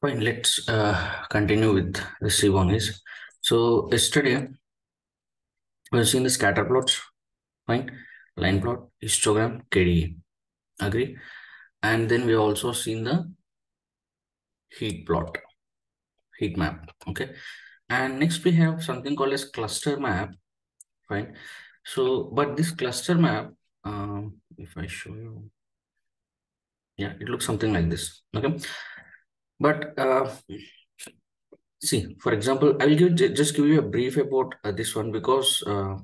Fine, let's uh, continue with the Seaborn's. So yesterday we have seen the scatter plots, fine, line plot, histogram, KDE, agree? And then we have also seen the heat plot, heat map, okay? And next we have something called as cluster map, fine? So, but this cluster map, um, if I show you, yeah, it looks something like this, okay? But uh, see, for example, I'll give just give you a brief about uh, this one because uh,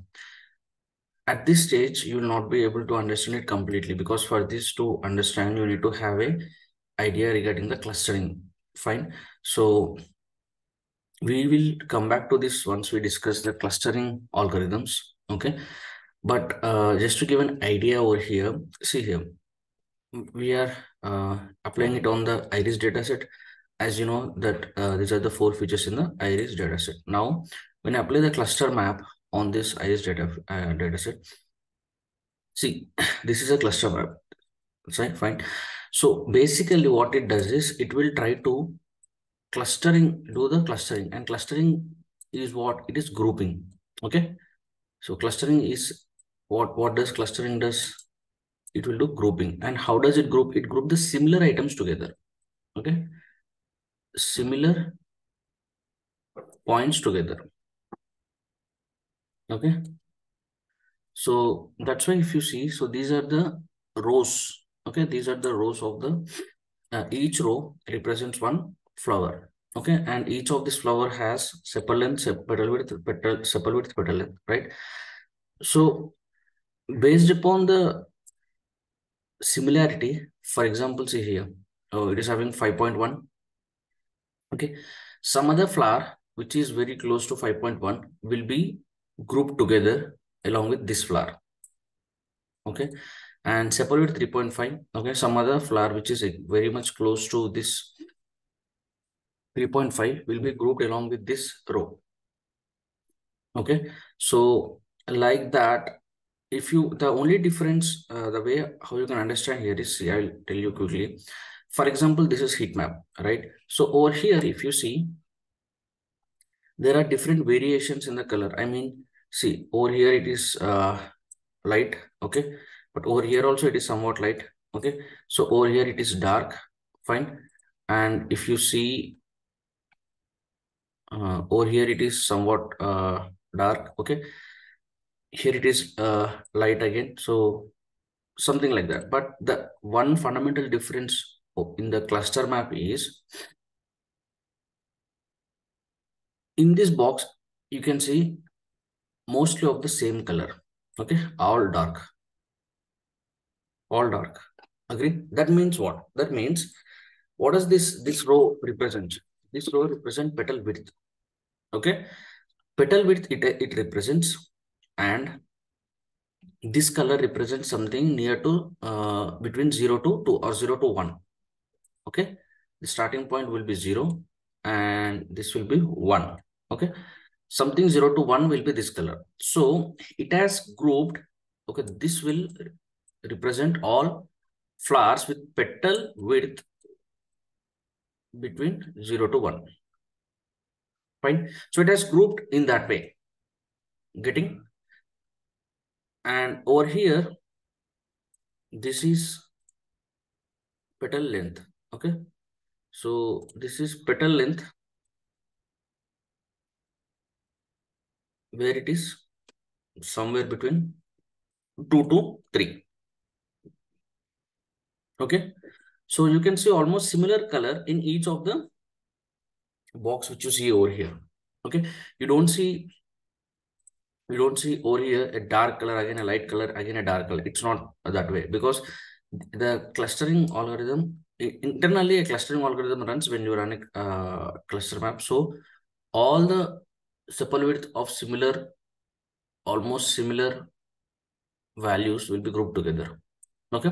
at this stage you will not be able to understand it completely because for this to understand you need to have a idea regarding the clustering. Fine. So we will come back to this once we discuss the clustering algorithms. Okay. But uh, just to give an idea over here, see here, we are uh, applying it on the iris dataset as you know that uh, these are the four features in the iris dataset. Now, when I apply the cluster map on this iris data uh, dataset, see, this is a cluster map, right? Fine. So basically what it does is it will try to clustering, do the clustering and clustering is what it is grouping. Okay. So clustering is what, what does clustering does? It will do grouping. And how does it group? It group the similar items together. Okay similar points together. Okay. So that's why if you see, so these are the rows. Okay, these are the rows of the, uh, each row represents one flower. Okay, and each of this flower has sepal length, petal width, petal, sepal width, petal length, right? So based upon the similarity, for example, see here, oh, it is having 5.1 Okay. Some other flower, which is very close to 5.1, will be grouped together along with this flower. Okay. And separate 3.5. Okay. Some other flower, which is very much close to this 3.5 will be grouped along with this row. Okay. So like that, if you, the only difference, uh, the way how you can understand here is, see, I'll tell you quickly. For example, this is heat map, right? So over here, if you see, there are different variations in the color. I mean, see, over here it is uh, light, okay? But over here also it is somewhat light, okay? So over here it is dark, fine. And if you see, uh, over here it is somewhat uh, dark, okay? Here it is uh, light again. So something like that. But the one fundamental difference in the cluster map is in this box you can see mostly of the same color. Okay? All dark. All dark. Agree? That means what? That means what does this this row represent? This row represent petal width. Okay? Petal width it, it represents and this color represents something near to uh, between 0 to 2 or 0 to 1 okay? The starting point will be 0 and this will be 1 okay? Something 0 to 1 will be this color. So it has grouped okay this will represent all flowers with petal width between 0 to 1 fine? So it has grouped in that way. Getting? And over here this is petal length okay. So this is petal length. Where it is? Somewhere between 2 to 3 okay. So you can see almost similar color in each of the box which you see over here. Okay. You don't see you don't see over here a dark color again a light color again a dark color. It's not that way because the clustering algorithm internally a clustering algorithm runs when you run a uh, cluster map. So all the sepal width of similar, almost similar values will be grouped together. Okay.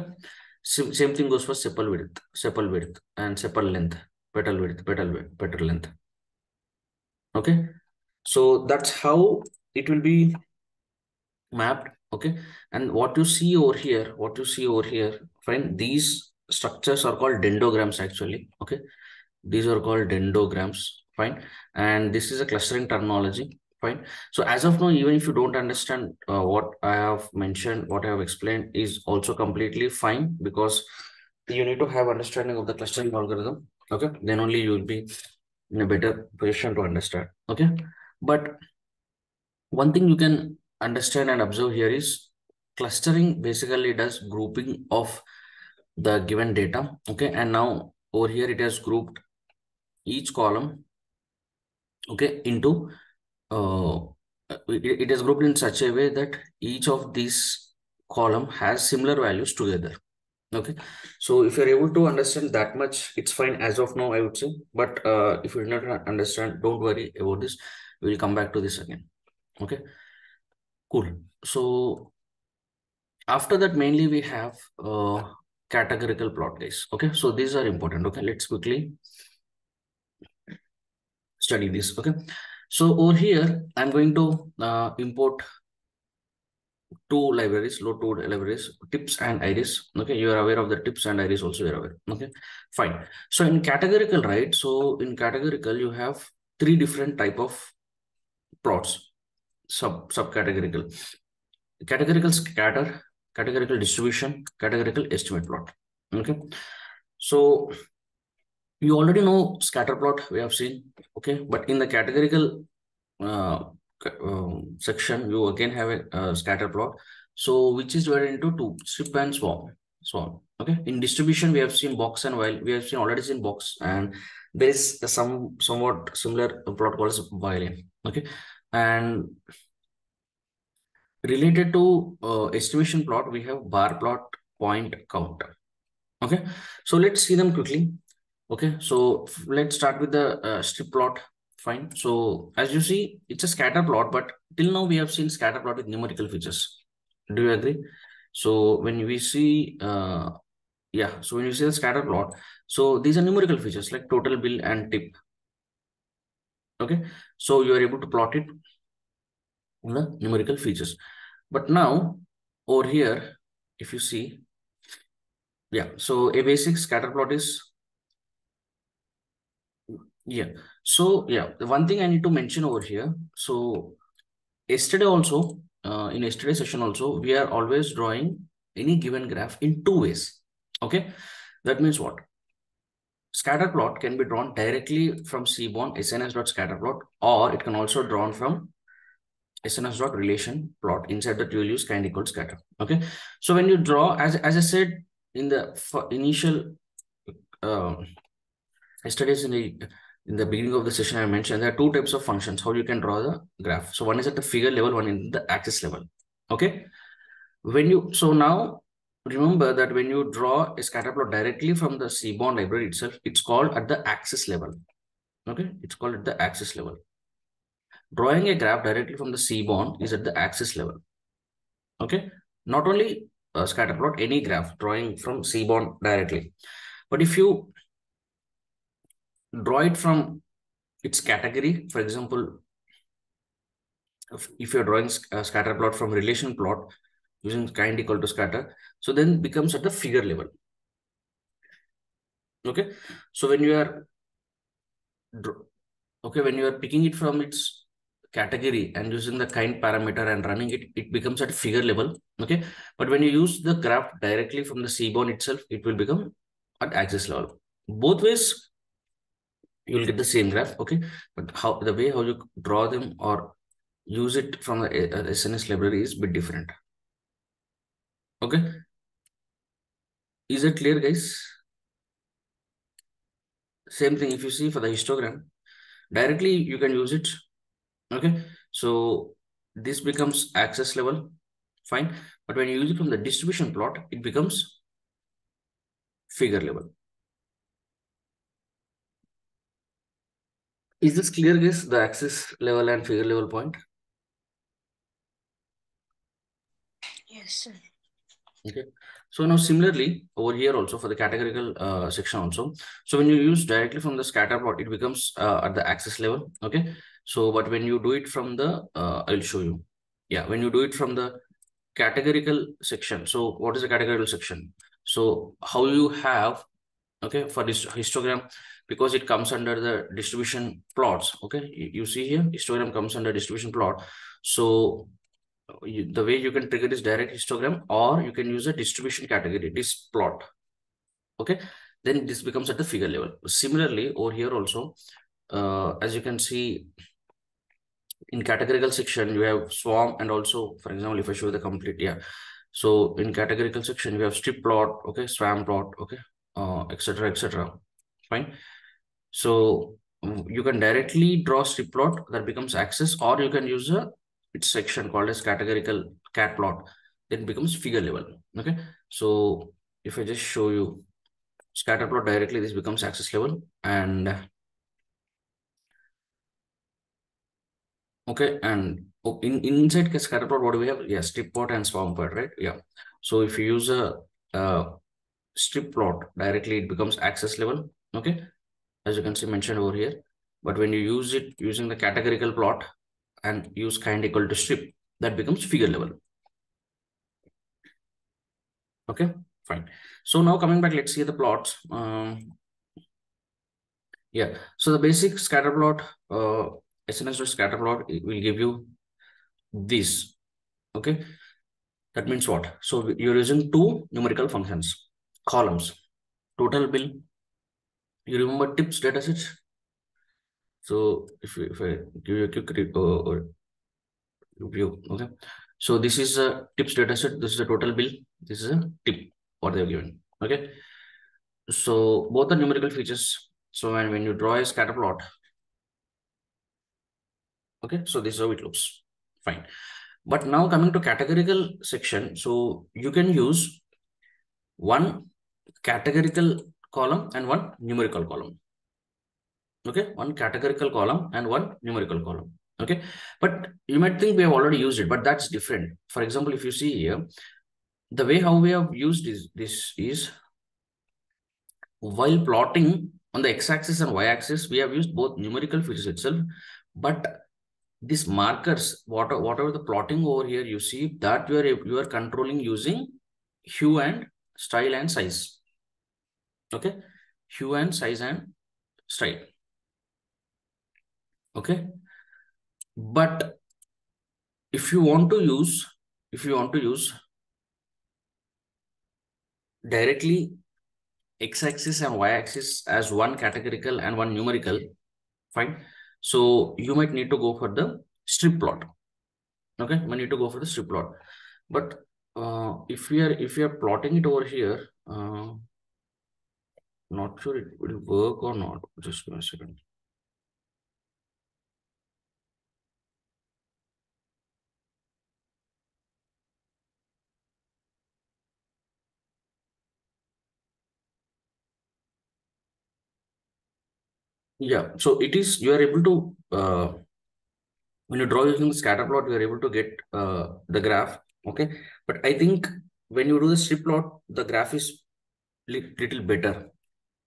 Same, same thing goes for sepal width, sepal width and sepal length, petal width, petal width, petal length. Okay. So that's how it will be mapped. Okay. And what you see over here, what you see over here, fine, these structures are called dendrograms actually okay? These are called dendrograms fine? And this is a clustering terminology fine? So as of now even if you don't understand uh, what i have mentioned what i have explained is also completely fine because you need to have understanding of the clustering algorithm okay? Then only you will be in a better position to understand okay? But one thing you can understand and observe here is clustering basically does grouping of the given data. Okay and now over here it has grouped each column okay into uh it, it is grouped in such a way that each of these column has similar values together. Okay so if you're able to understand that much it's fine as of now i would say. But uh if you do not understand don't worry about this. We'll come back to this again. Okay cool. So after that mainly we have uh categorical plot guys. Okay so these are important. Okay let's quickly study this. Okay so over here i'm going to uh, import two libraries load two libraries tips and iris. Okay you are aware of the tips and iris also you're aware. Okay fine. So in categorical right? So in categorical you have three different type of plots sub subcategorical. Categorical scatter categorical distribution categorical estimate plot okay so you already know scatter plot we have seen okay but in the categorical uh, um, section, you again have a uh, scatter plot. So which is divided into two, strip and swarm. Swarm. Okay. In distribution, we have seen box and while we have seen already seen box, and there is some somewhat similar plot called violin. Okay. And related to uh, estimation plot, we have bar plot point count. Okay. So let's see them quickly. Okay. So let's start with the uh, strip plot fine. So as you see, it's a scatter plot, but till now we have seen scatter plot with numerical features. Do you agree? So when we see, uh, yeah, so when you see the scatter plot, so these are numerical features like total bill and tip. Okay, so you are able to plot it the numerical features. But now over here, if you see, yeah, so a basic scatter plot is yeah. So yeah, the one thing I need to mention over here. So yesterday also, uh, in yesterday session also, we are always drawing any given graph in two ways. Okay. That means what? Scatter plot can be drawn directly from seaborn sns.scatterplot or it can also drawn from sns.relation plot inside that you will use kind equal scatter. Okay. So when you draw, as, as I said in the initial uh, studies in the in the beginning of the session, I mentioned there are two types of functions, how you can draw the graph. So one is at the figure level, one in the axis level. Okay. When you, so now remember that when you draw a scatter plot directly from the Seaborn library itself, it's called at the axis level. Okay. It's called at the axis level. Drawing a graph directly from the Seaborn is at the axis level. Okay. Not only a scatter plot, any graph drawing from Seaborn directly. But if you draw it from its category. For example, if, if you're drawing a uh, scatter plot from relation plot using kind equal to scatter, so then becomes at the figure level. Okay, so when you are okay, when you are picking it from its category and using the kind parameter and running it, it becomes at figure level. Okay, but when you use the graph directly from the seaborn itself, it will become at axis level. Both ways you will get the same graph okay but how the way how you draw them or use it from the uh, sns library is bit different okay is it clear guys same thing if you see for the histogram directly you can use it okay so this becomes axis level fine but when you use it from the distribution plot it becomes figure level Is this clear, guys? The axis level and figure level point? Yes, sir. Okay. So now similarly over here also for the categorical uh, section also. So when you use directly from the scatter plot, it becomes uh, at the axis level. Okay. So but when you do it from the, uh, I'll show you. Yeah. When you do it from the categorical section. So what is the categorical section? So how you have okay for this histogram because it comes under the distribution plots okay you, see here histogram comes under distribution plot so you, the way you can trigger this direct histogram or you can use a distribution category this plot okay then this becomes at the figure level similarly over here also uh, as you can see in categorical section you have swarm and also for example if i show the complete yeah. So in categorical section you have strip plot okay swarm plot okay uh, etc etc fine. So you can directly draw strip plot that becomes axis or you can use a its section called as categorical cat plot. Then becomes figure level okay. So if i just show you scatter plot directly this becomes axis level and Okay, and oh, in inside scatter plot, what do we have? Yeah, strip plot and swarm plot, right? Yeah. So if you use a, a strip plot directly, it becomes axis level. Okay, as you can see mentioned over here. But when you use it using the categorical plot and use kind equal to strip, that becomes figure level. Okay, fine. So now coming back, let's see the plots. Um, yeah, so the basic scatter plot uh, SNS scatter plot will give you this. Okay. That means what? So you're using two numerical functions, columns, total bill. You remember tips datasets? So if, if I give you a quick uh, review, okay. So this is a tips dataset. This is a total bill. This is a tip what they have given. Okay. So both the numerical features. So when, when you draw a scatter plot, Okay, so this is how it looks. Fine. But now coming to categorical section, so you can use one categorical column and one numerical column. Okay, one categorical column and one numerical column. Okay, but you might think we have already used it, but that's different. For example, if you see here, the way how we have used this, this is while plotting on the x-axis and y-axis, we have used both numerical features itself, but these markers, whatever, whatever the plotting over here, you see that you are, you are controlling using hue and style and size. Okay. Hue and size and style. Okay. But if you want to use, if you want to use directly x-axis and y-axis as one categorical and one numerical, fine so you might need to go for the strip plot. Okay, we need to go for the strip plot. But uh, if we are if we are plotting it over here, uh, not sure it will work or not. Just a second. Yeah, so it is, you are able to, uh, when you draw using scatter plot, you are able to get uh, the graph, okay? But I think when you do the strip plot, the graph is little better.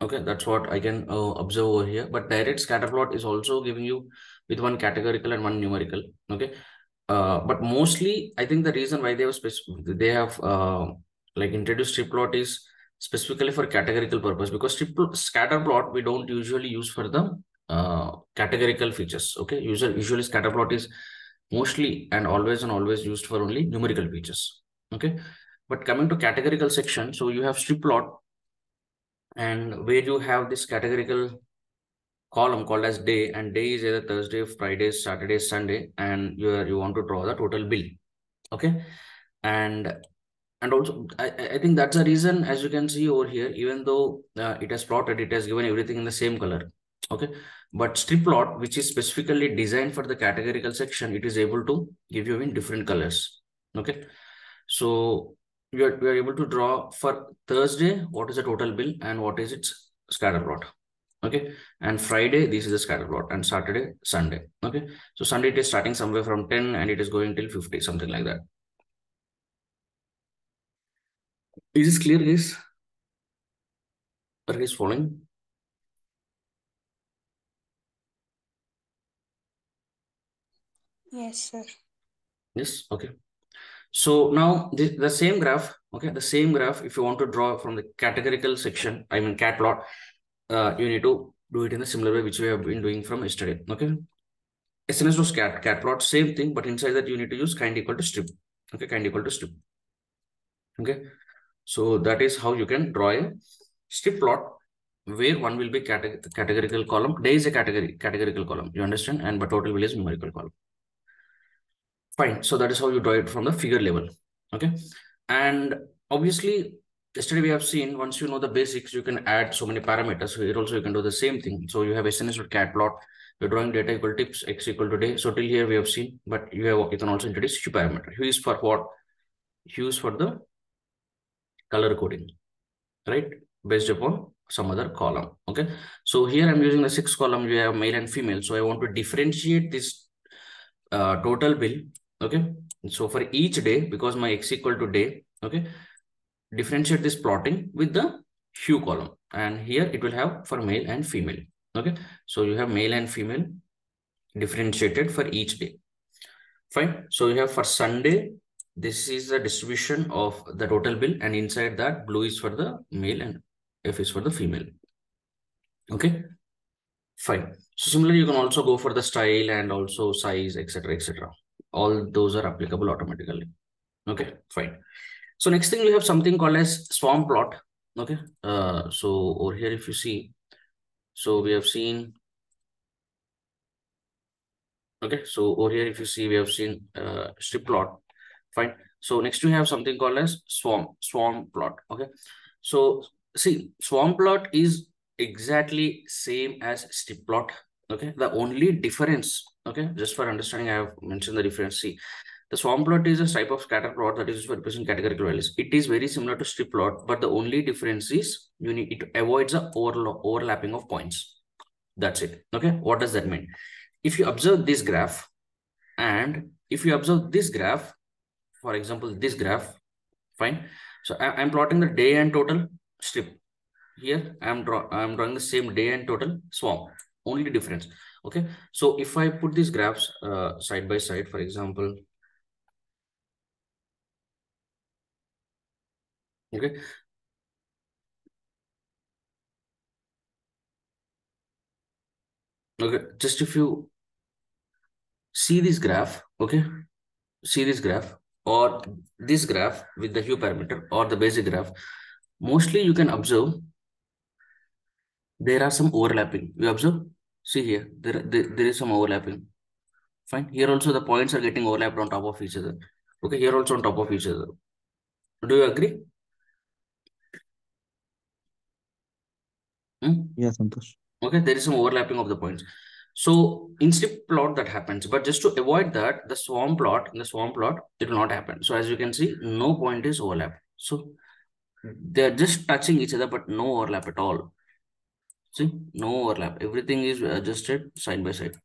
Okay, that's what I can uh, observe over here. But direct scatter plot is also giving you with one categorical and one numerical, okay? Uh, but mostly, I think the reason why they have they have uh, like introduced strip plot is specifically for categorical purpose because scatter plot we don't usually use for the uh, categorical features okay? Usually usually scatter plot is mostly and always and always used for only numerical features okay? But coming to categorical section so you have strip plot and where you have this categorical column called as day and day is either thursday friday saturday sunday and you are, you want to draw the total bill okay? And and also I, I think that's the reason as you can see over here even though uh, it has plotted it has given everything in the same color okay? But strip plot which is specifically designed for the categorical section it is able to give you in different colors okay? So we are, we are able to draw for thursday what is the total bill and what is its scatter plot okay? And friday this is the scatter plot and saturday sunday okay? So sunday it is starting somewhere from 10 and it is going till 50 something like that Is this clear, guys? Are guys following? Yes, sir. Yes, okay. So now this, the same graph, Okay, the same graph, if you want to draw from the categorical section, I mean cat plot, uh, you need to do it in a similar way, which we have been doing from yesterday. Okay. SNS was cat, cat plot, same thing, but inside that you need to use kind equal to strip. Okay, kind equal to strip. Okay. So that is how you can draw a strip plot where one will be categ categorical column. Day is a category, categorical column. You understand? And but total will is numerical column. Fine. So that is how you draw it from the figure level. Okay. And obviously, yesterday we have seen once you know the basics, you can add so many parameters. So here also you can do the same thing. So you have SNS with cat plot. You're drawing data equal tips x equal to day. So till here we have seen, but you have you can also introduce hue parameter. Hue is for what? Hue is for the color coding, right? Based upon some other column. Okay. So here I'm using the sex column. We have male and female. So I want to differentiate this uh, total bill. Okay. So for each day, because my x equal to day, okay, differentiate this plotting with the hue column. And here it will have for male and female. Okay. So you have male and female differentiated for each day. Fine. So you have for Sunday, this is the distribution of the total bill. And inside that blue is for the male and F is for the female. Okay. Fine. So similarly, you can also go for the style and also size, etc., etc. All those are applicable automatically. Okay, fine. So next thing we have something called as swarm plot. Okay. Uh, so over here, if you see, so we have seen. Okay, so over here, if you see, we have seen uh, strip plot. Fine. So next we have something called as swarm swarm plot. Okay. So see, swarm plot is exactly same as strip plot. Okay. The only difference. Okay. Just for understanding, I have mentioned the difference. See, the swarm plot is a type of scatter plot that is used for representing categorical values. It is very similar to strip plot, but the only difference is you need it avoids the overlapping of points. That's it. Okay. What does that mean? If you observe this graph and if you observe this graph, for example, this graph, fine. So I, am plotting the day and total strip. Here I'm draw I'm drawing the same day and total swarm. Only difference. Okay. So if I put these graphs uh, side by side, for example, Okay. Okay, just if you see this graph, okay, see this graph or this graph with the hue parameter or the basic graph, mostly you can observe there are some overlapping. You observe? See here, there, there, there is some overlapping. Fine. Here also the points are getting overlapped on top of each other. Okay, here also on top of each other. Do you agree? Hmm? Yeah, Santosh. Okay, there is some overlapping of the points. So in strip plot that happens, but just to avoid that, the swarm plot, in the swarm plot, it will not happen. So as you can see, no point is overlap. So they're just touching each other, but no overlap at all. See, no overlap. Everything is adjusted side by side.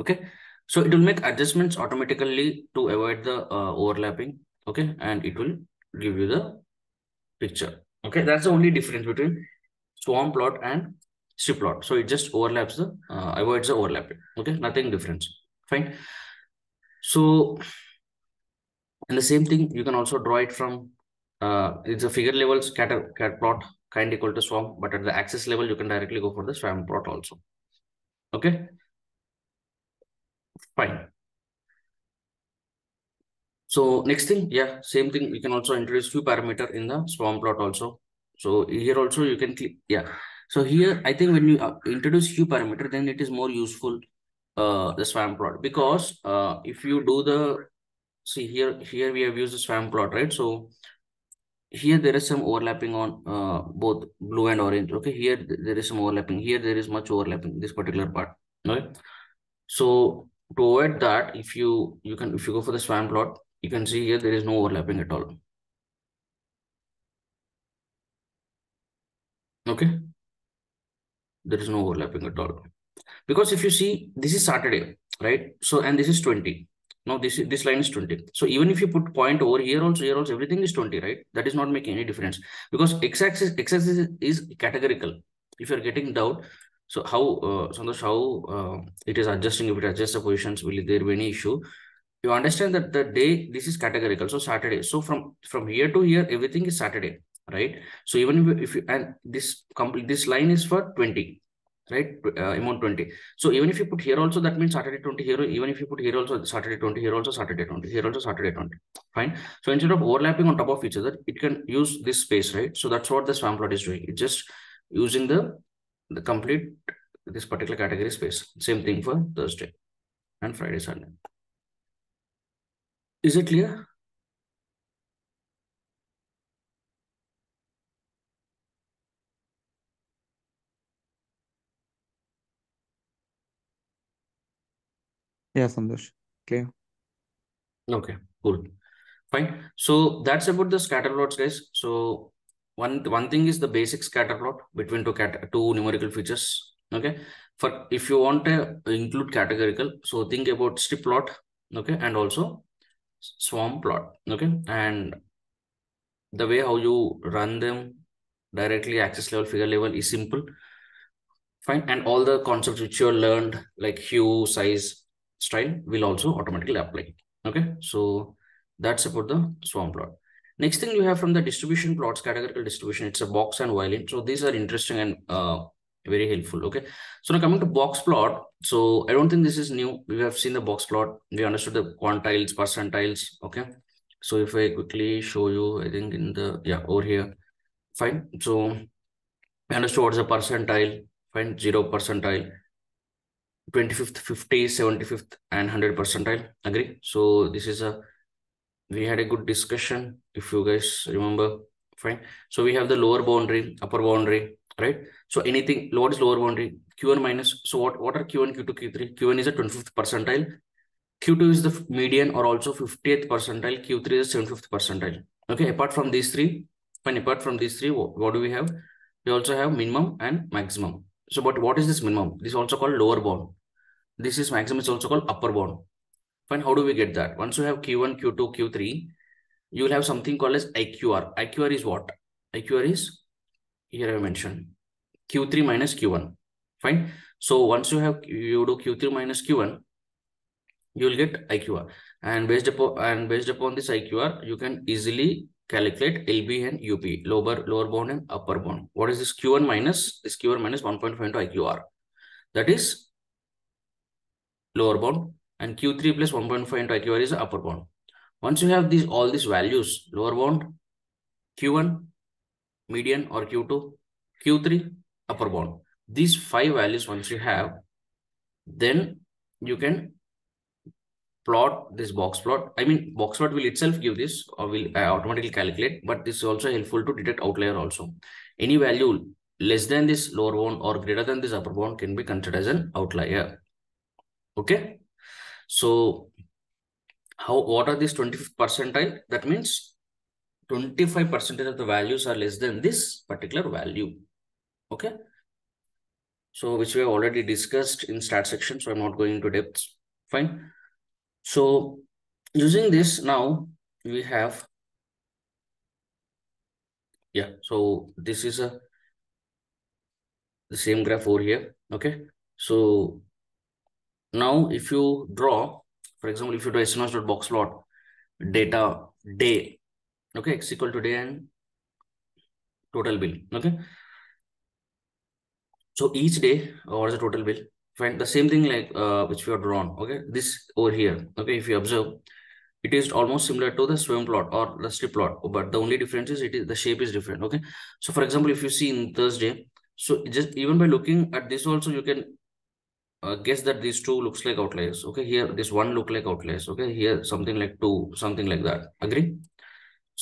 Okay, so it will make adjustments automatically to avoid the uh, overlapping. Okay, and it will give you the picture. Okay, that's the only difference between swarm plot and plot. So it just overlaps the, uh, avoids the overlapping. Okay, nothing difference. Fine. So, and the same thing, you can also draw it from, uh, it's a figure level scatter cat plot kind equal to swarm, but at the axis level, you can directly go for the swarm plot also. Okay. Fine. So next thing, yeah, same thing. We can also introduce hue parameter in the swarm plot also. So here also you can click, yeah. So here, I think when you uh, introduce hue parameter, then it is more useful, uh, the swarm plot, because uh, if you do the, see here, here we have used the swarm plot, right? So here there is some overlapping on uh, both blue and orange. Okay, here there is some overlapping. Here there is much overlapping, this particular part, right? So to avoid that, if you, you can, if you go for the swarm plot, you can see here there is no overlapping at all. Okay. There is no overlapping at all. Because if you see, this is Saturday, right? So, and this is 20. Now this is, this line is 20. So even if you put point over here also, here also, everything is 20, right? That is not making any difference because x-axis, x-axis is categorical. If you're getting doubt, so how, uh, Santosh, how uh, it is adjusting, if it adjusts the positions, will there be any issue? you understand that the day this is categorical so saturday so from from here to here everything is saturday right? So even if you, and this complete this line is for 20 right? Uh, amount 20 so even if you put here also that means saturday 20 here even if you put here also saturday 20 here also saturday 20 here also saturday 20 fine? So instead of overlapping on top of each other it can use this space right? So that's what the swarm plot is doing. It's just using the the complete this particular category space. Same thing for thursday and friday sunday. Is it clear? Yeah, Santosh. Clear. Okay, cool. Fine. So that's about the scatter plots, guys. So one one thing is the basic scatter plot between two cat two numerical features. Okay. For if you want to include categorical, so think about strip plot. Okay, and also swarm plot okay and the way how you run them directly axis level figure level is simple fine and all the concepts which you learned like hue size style will also automatically apply. Okay so that's about the swarm plot. Next thing you have from the distribution plots categorical distribution it's a box and violin. So these are interesting and uh, very helpful. Okay so now coming to box plot. So i don't think this is new. We have seen the box plot. We understood the quantiles percentiles. Okay so if i quickly show you i think in the yeah over here. Fine. So we understood what's a percentile. Fine. Zero percentile 25th 50 75th and 100 percentile agree so this is a we had a good discussion if you guys remember fine so we have the lower boundary upper boundary right? So anything, what is lower boundary? Q1 minus, so what, what are Q1, Q2, Q3? Q1 is a 25th percentile. Q2 is the median or also 50th percentile. Q3 is 75th percentile. Okay, apart from these three, fine, apart from these three, what, what do we have? We also have minimum and maximum. So, but what is this minimum? This is also called lower bound. This is maximum, it's also called upper bound. Fine, how do we get that? Once you have Q1, Q2, Q3, you will have something called as IQR. IQR is what? IQR is here I mentioned Q3 minus Q1. Fine. So once you have you do Q3 minus Q1, you will get IQR. And based upon and based upon this IQR, you can easily calculate LB and UP, lower lower bound and upper bound. What is this Q1 minus this Q1 minus 1.5 to IQR? That is lower bound and Q3 plus 1.5 into IQR is upper bound. Once you have these all these values, lower bound, Q1, median or Q2, Q3, upper bound. These five values once you have, then you can plot this box plot. I mean, box plot will itself give this or will uh, automatically calculate, but this is also helpful to detect outlier also. Any value less than this lower bound or greater than this upper bound can be considered as an outlier. Okay. So how what are these 25th percentile? That means 25% of the values are less than this particular value. Okay. So which we have already discussed in start section. So I'm not going into depths. Fine. So using this now we have, yeah. So this is a the same graph over here. Okay. So now if you draw, for example, if you draw box plot data day okay x equal to day and total bill okay? So each day what is the total bill? Find the same thing like uh, which we have drawn okay? This over here okay if you observe it is almost similar to the swarm plot or the strip plot but the only difference is it is the shape is different okay? So for example if you see in thursday so just even by looking at this also you can uh, guess that these two looks like outliers okay here this one look like outliers okay here something like two something like that agree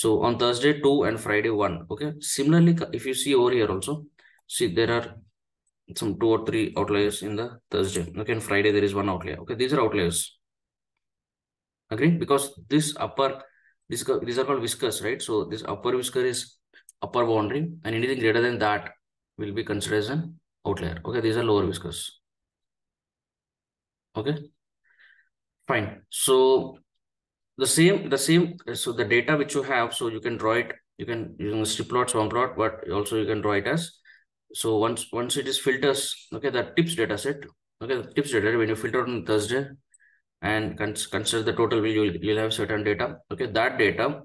so on Thursday, two and Friday, one. Okay. Similarly, if you see over here also, see there are some two or three outliers in the Thursday. Okay. And Friday, there is one outlier. Okay. These are outliers. Agree? Because this upper, this, these are called whiskers, right? So this upper whisker is upper boundary and anything greater than that will be considered as an outlier. Okay. These are lower whiskers. Okay. Fine. So the same the same so the data which you have so you can draw it you can using strip plot swarm plot but also you can draw it as so once once it is filters okay the tips data set okay the tips data when you filter on thursday and cons consider the total will you'll, you'll have certain data okay that data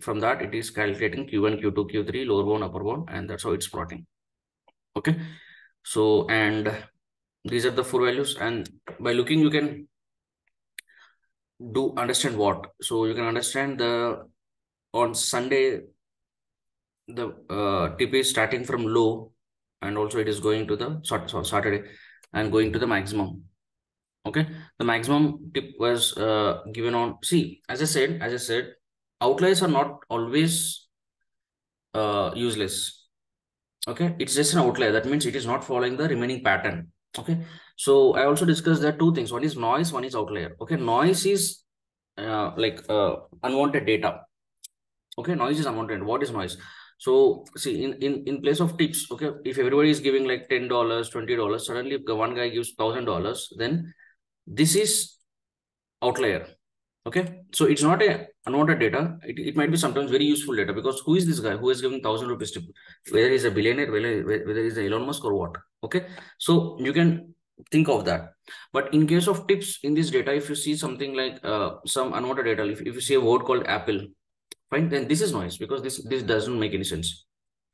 from that it is calculating q1 q2 q3 lower bound upper bound and that's how it's plotting okay so and these are the four values and by looking you can do understand what. So you can understand the on sunday the uh, tip is starting from low and also it is going to the saturday and going to the maximum. Okay? The maximum tip was uh, given on see as i said as i said outliers are not always uh, useless. Okay? It's just an outlier. That means it is not following the remaining pattern okay. So i also discussed that two things. One is noise one is outlier. Okay. Noise is uh, like uh, unwanted data. Okay. Noise is unwanted. What is noise? So see in in in place of tips okay if everybody is giving like ten dollars twenty dollars suddenly if one guy gives thousand dollars then this is outlier. Okay, so it's not a unwanted data. It, it might be sometimes very useful data because who is this guy who is giving thousand rupees to whether he's a billionaire, whether whether he's Elon Musk or what. Okay, so you can think of that. But in case of tips in this data, if you see something like uh, some unwanted data, if, if you see a word called Apple, fine, then this is noise because this this doesn't make any sense.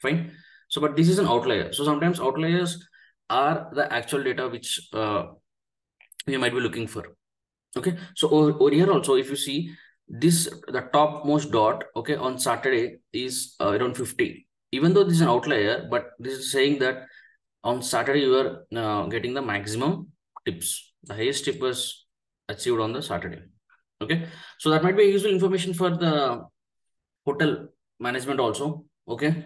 Fine. So, but this is an outlier. So sometimes outliers are the actual data which uh, you might be looking for okay so over, over here also if you see this the topmost dot okay on saturday is uh, around 50 even though this is an outlier but this is saying that on saturday you are uh, getting the maximum tips. The highest tip was achieved on the saturday. Okay so that might be useful information for the hotel management also okay?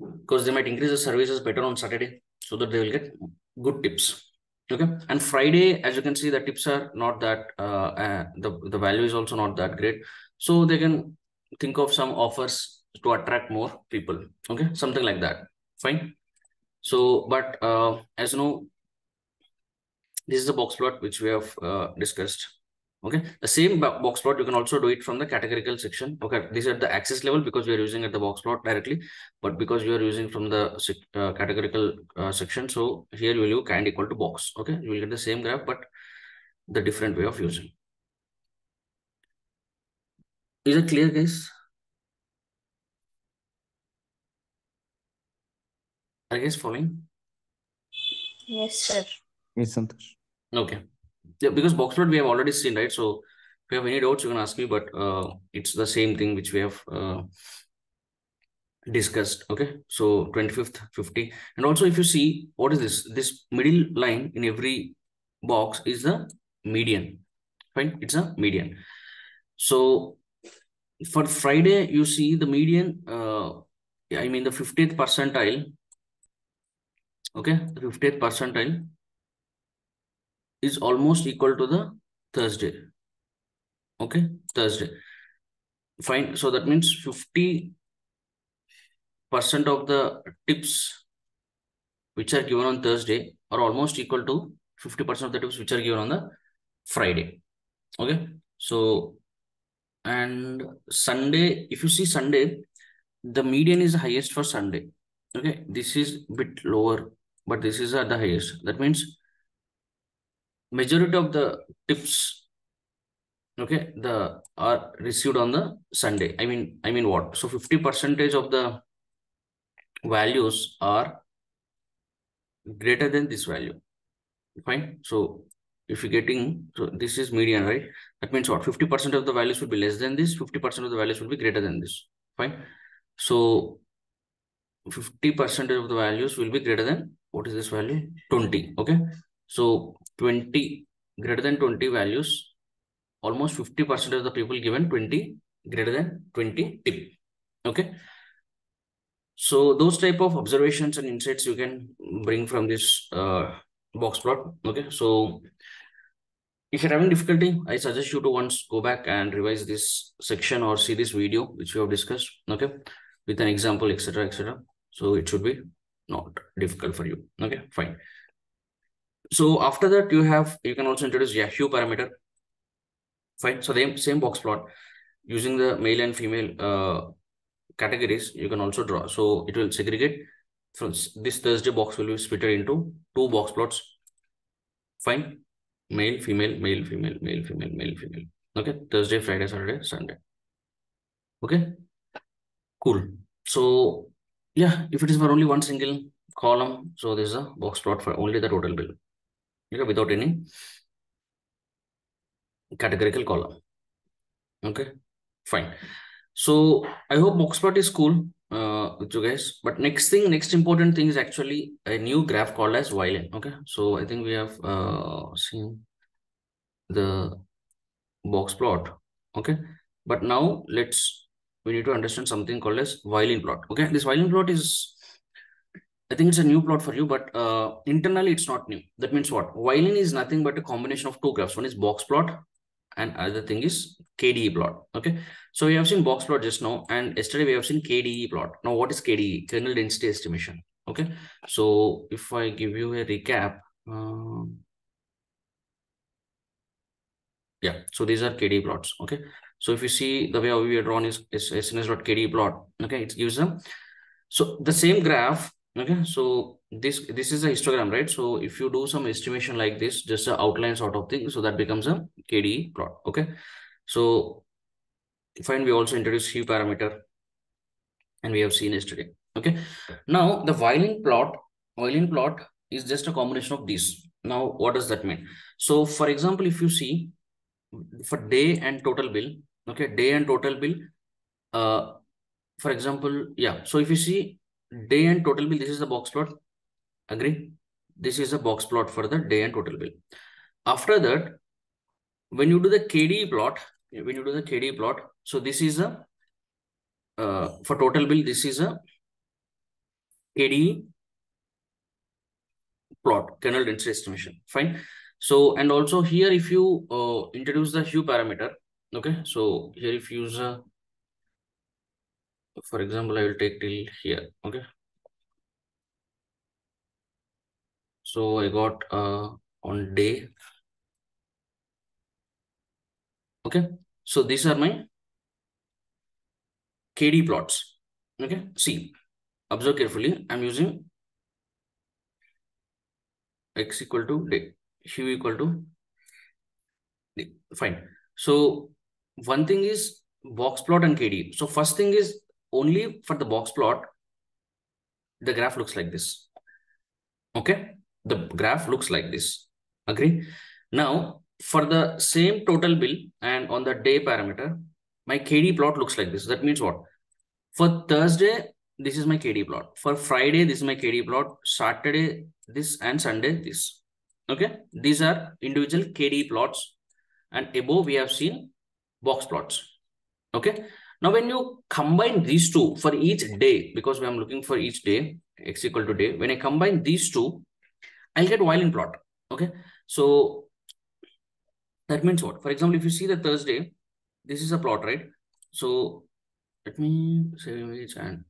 Because they might increase the services better on saturday so that they will get good tips okay. And friday as you can see the tips are not that uh, uh, the the value is also not that great. So they can think of some offers to attract more people. Okay. Something like that. Fine. So but uh, as you know this is the box plot which we have uh, discussed Okay, the same box plot, you can also do it from the categorical section. Okay, these are the axis level because we are using at the box plot directly, but because we are using from the uh, categorical uh, section, so here you will use kind equal to box. Okay, you will get the same graph, but the different way of using. Is it clear, guys? Are you guys following? Yes, sir. Yes, Santosh. Okay yeah, because box plot we have already seen, right? So if you have any doubts, you can ask me, but uh, it's the same thing which we have uh, discussed. Okay, so 25th, 50. And also if you see, what is this? This middle line in every box is the median, right? It's a median. So for Friday, you see the median, uh, I mean the 50th percentile, okay, the 50th percentile is almost equal to the Thursday. Okay, Thursday. Fine. So that means 50% of the tips which are given on Thursday are almost equal to 50% of the tips which are given on the Friday. Okay. So, and Sunday, if you see Sunday, the median is highest for Sunday. Okay. This is bit lower, but this is at the highest. That means majority of the tips okay the are received on the sunday. I mean i mean what? So 50 percentage of the values are greater than this value. Fine? So if you're getting so this is median right? That means what? 50 percent of the values will be less than this 50 percent of the values will be greater than this. Fine? So 50 percent of the values will be greater than what is this value? 20 okay? So 20 greater than 20 values, almost 50% of the people given 20 greater than 20 tip. Okay. So those type of observations and insights you can bring from this uh, box plot. Okay. So if you're having difficulty, I suggest you to once go back and revise this section or see this video, which we have discussed. Okay. With an example, etc. etc. So it should be not difficult for you. Okay, fine. So after that, you have, you can also introduce hue parameter. Fine. So the same box plot using the male and female uh, categories, you can also draw. So it will segregate from this Thursday box will be split into two box plots. Fine. male, female, male, female, male, female, male, female. Okay, Thursday, Friday, Saturday, Sunday. Okay, cool. So yeah, if it is for only one single column, so this is a box plot for only the total bill. Okay, without any categorical column. Okay, fine. So I hope box plot is cool uh, with you guys. But next thing, next important thing is actually a new graph called as violin. Okay, so I think we have uh, seen the box plot. Okay, but now let's we need to understand something called as violin plot. Okay, this violin plot is I think it's a new plot for you, but uh, internally it's not new. That means what? Violin is nothing but a combination of two graphs. One is box plot and other thing is KDE plot. Okay, so we have seen box plot just now, and yesterday we have seen KDE plot. Now, what is KDE? Kernel density estimation. Okay, so if I give you a recap, um, yeah, so these are KDE plots. Okay, so if you see the way we are drawn is, is SNS.KDE plot. Okay, it gives them so the same graph. Okay, so this this is a histogram, right? So if you do some estimation like this, just an outline sort of thing, so that becomes a KDE plot. Okay, so fine. We also introduced hue parameter, and we have seen yesterday. Okay, now the violin plot, violin plot is just a combination of these. Now, what does that mean? So, for example, if you see for day and total bill, okay, day and total bill, uh, for example, yeah. So if you see day and total bill, this is the box plot. Agree? This is a box plot for the day and total bill. After that, when you do the KDE plot, when you do the KDE plot, so this is a uh, for total bill, this is a KDE plot, kernel density estimation. Fine. So, and also here, if you uh, introduce the hue parameter, okay. So here, if you use a, for example, I will take till here, okay. So I got uh, on day. Okay. So these are my KD plots. Okay. See, observe carefully. I'm using x equal to day, hue equal to day. Fine. So one thing is box plot and KD. So first thing is only for the box plot, the graph looks like this. Okay. The graph looks like this. Agree? Now, for the same total bill and on the day parameter, my KD plot looks like this. That means what? For Thursday, this is my KD plot. For Friday, this is my KD plot. Saturday, this and Sunday, this. Okay. These are individual KD plots. And above, we have seen box plots. Okay. Now, when you combine these two for each hmm. day, because we are looking for each day, x equal to day, when I combine these two, I'll get violin plot. Okay. So that means what? For example, if you see the Thursday, this is a plot, right? So let me save image and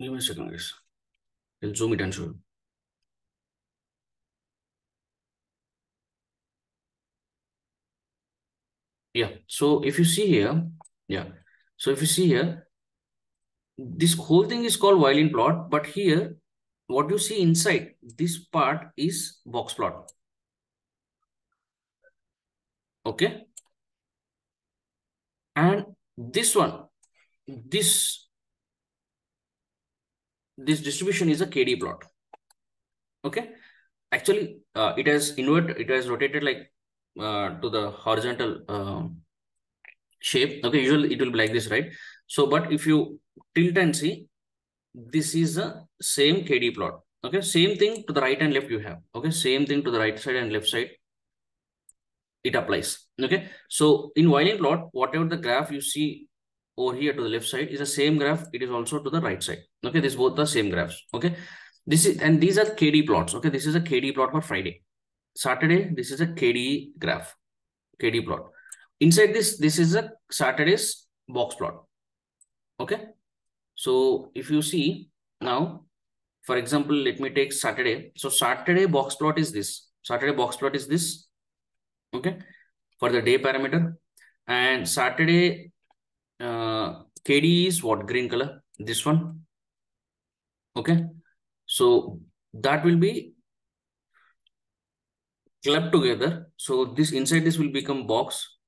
give me a second, guys. I'll zoom it and show you. Yeah. So if you see here, yeah. So if you see here, this whole thing is called violin plot, but here, what you see inside this part is box plot. Okay. And this one, this, this distribution is a KD plot. Okay. Actually, uh, it has invert, it has rotated like uh, to the horizontal um, shape. Okay, usually it will be like this, right? So, but if you tilt and see, this is the same KD plot. Okay, same thing to the right and left you have. Okay, same thing to the right side and left side. It applies. Okay, so in violin plot, whatever the graph you see over here to the left side is the same graph. It is also to the right side. Okay, this both the same graphs. Okay, this is and these are KD plots. Okay, this is a KD plot for Friday. Saturday, this is a KD graph, KD plot. Inside this, this is a Saturday's box plot. Okay. So if you see now, for example, let me take Saturday. So Saturday box plot is this. Saturday box plot is this. Okay. for the day parameter. And Saturday, uh, KD is what green color? This one. Okay. So that will be clubbed together. So this inside this will become box.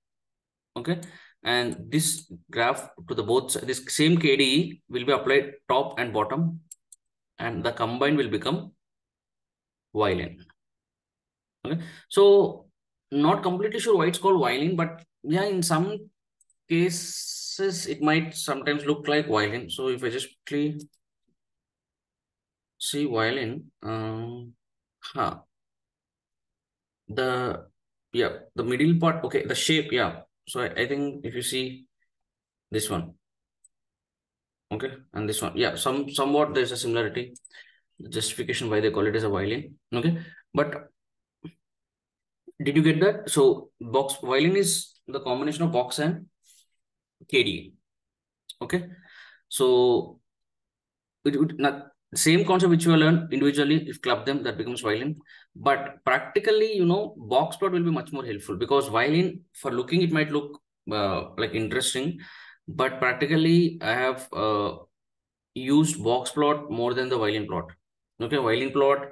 Okay. And this graph to the both this same KDE will be applied top and bottom. And the combined will become violin. Okay. So not completely sure why it's called violin, but yeah, in some cases it might sometimes look like violin. So if I just quickly see violin, um, huh. The yeah, the middle part, okay, the shape, yeah. So I, I think if you see this one, okay, and this one, yeah, some somewhat there's a similarity. Justification why they call it as a violin, okay, but did you get that? So box violin is the combination of box and KD. Okay. So it would not same concept which you learn individually, if club them, that becomes violin. But practically, you know, box plot will be much more helpful because violin for looking, it might look uh, like interesting, but practically I have uh, used box plot more than the violin plot. Okay, violin plot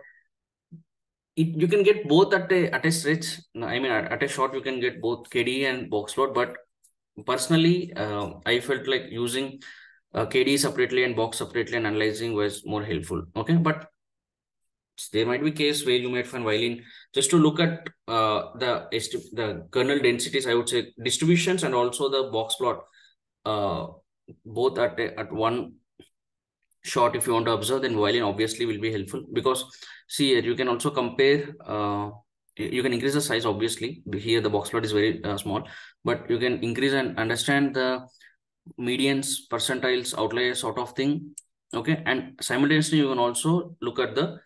it, you can get both at a at a stretch. I mean, at, at a shot, you can get both KD and box plot. But personally, uh, I felt like using uh, KD separately and box separately and analyzing was more helpful. Okay, but there might be case where you might find violin just to look at uh, the the kernel densities. I would say distributions and also the box plot, uh, both at at one shot if you want to observe then violin obviously will be helpful because see here you can also compare uh, you can increase the size obviously. Here the box plot is very uh, small. But you can increase and understand the medians percentiles outliers sort of thing okay? And simultaneously you can also look at the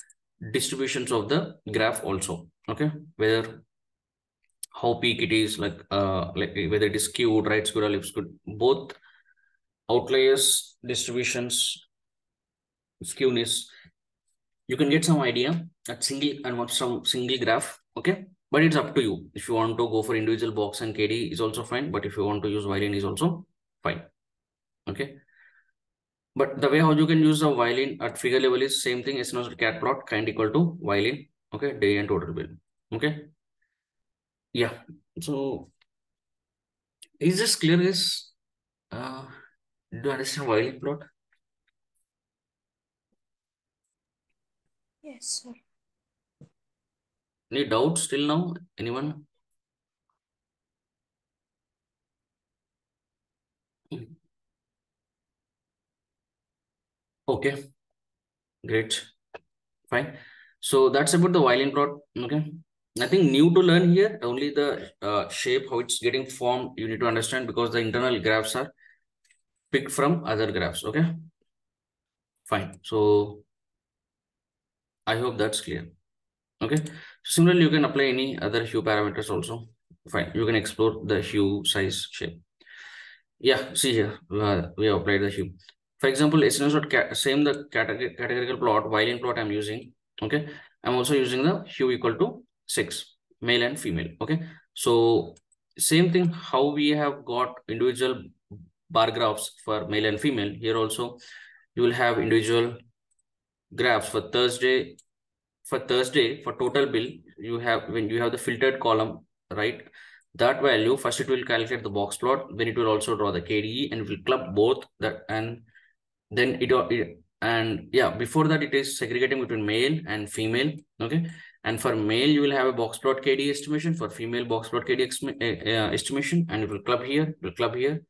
distributions of the graph also okay? Whether how peak it is like uh like whether it is skewed right or left skewed both outliers distributions skewness, you can get some idea at single and what's some single graph. Okay. But it's up to you. If you want to go for individual box and KD is also fine. But if you want to use violin is also fine. Okay. But the way how you can use the violin at figure level is same thing. It's not cat plot kind equal to violin. Okay. Day and total bill. Okay. Yeah. So is this clear guys? Uh, do you understand violin plot? Yes, sir. Any doubts till now? Anyone? Okay, great, fine. So that's about the violin plot. Okay, nothing new to learn here. Only the uh, shape, how it's getting formed, you need to understand because the internal graphs are picked from other graphs. Okay, fine. So I hope that's clear. Okay. Similarly, you can apply any other hue parameters also. Fine. You can explore the hue, size, shape. Yeah, see here, uh, we have applied the hue. For example, not same the categor categorical plot, violin plot I'm using. Okay. I'm also using the hue equal to sex, male and female. Okay. So same thing, how we have got individual bar graphs for male and female. Here also, you will have individual graphs for Thursday, for Thursday, for total bill, you have, when you have the filtered column, right? That value, first it will calculate the box plot, then it will also draw the KDE and it will club both that and then it, it and yeah, before that it is segregating between male and female, okay? And for male, you will have a box plot KD estimation. For female, box plot KD uh, estimation, and it will club here, it will club here.